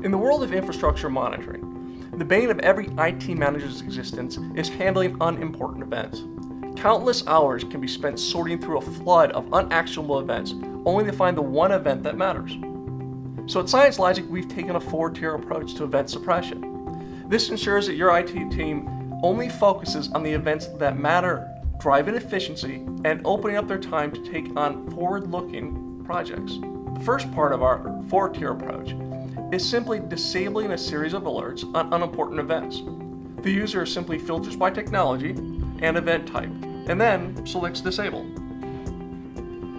In the world of infrastructure monitoring, the bane of every IT manager's existence is handling unimportant events. Countless hours can be spent sorting through a flood of unactionable events, only to find the one event that matters. So at ScienceLogic, we've taken a four tier approach to event suppression. This ensures that your IT team only focuses on the events that matter, driving efficiency, and opening up their time to take on forward looking projects. The first part of our four tier approach is simply disabling a series of alerts on unimportant events. The user simply filters by technology and event type, and then selects Disable.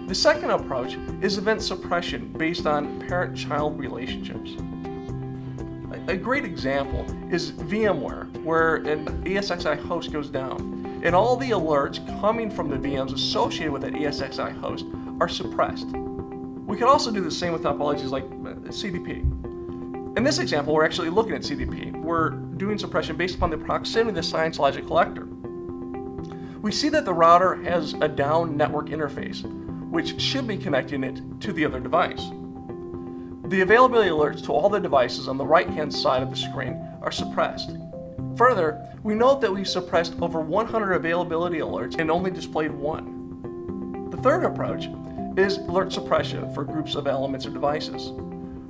The second approach is event suppression based on parent child relationships. A great example is VMware, where an ESXi host goes down, and all the alerts coming from the VMs associated with that ESXi host are suppressed. We could also do the same with topologies like uh, CDP. In this example, we're actually looking at CDP. We're doing suppression based upon the proximity of the ScienceLogic collector. We see that the router has a down network interface, which should be connecting it to the other device. The availability alerts to all the devices on the right hand side of the screen are suppressed. Further, we note that we've suppressed over 100 availability alerts and only displayed one. The third approach is alert suppression for groups of elements or devices.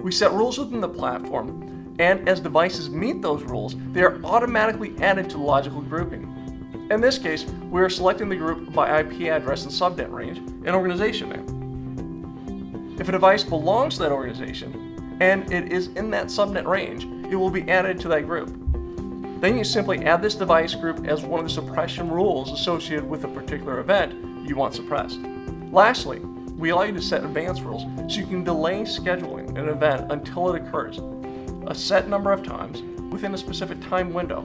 We set rules within the platform, and as devices meet those rules, they are automatically added to logical grouping. In this case, we are selecting the group by IP address and subnet range and organization name. If a device belongs to that organization and it is in that subnet range, it will be added to that group. Then you simply add this device group as one of the suppression rules associated with a particular event you want suppressed. Lastly, we allow you to set advanced rules so you can delay scheduling an event until it occurs, a set number of times within a specific time window.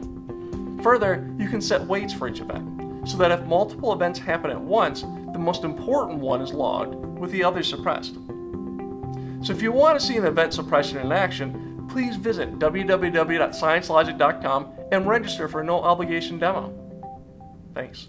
Further, you can set weights for each event, so that if multiple events happen at once, the most important one is logged, with the others suppressed. So if you want to see an event suppression in action, please visit www.sciencelogic.com and register for a no obligation demo. Thanks.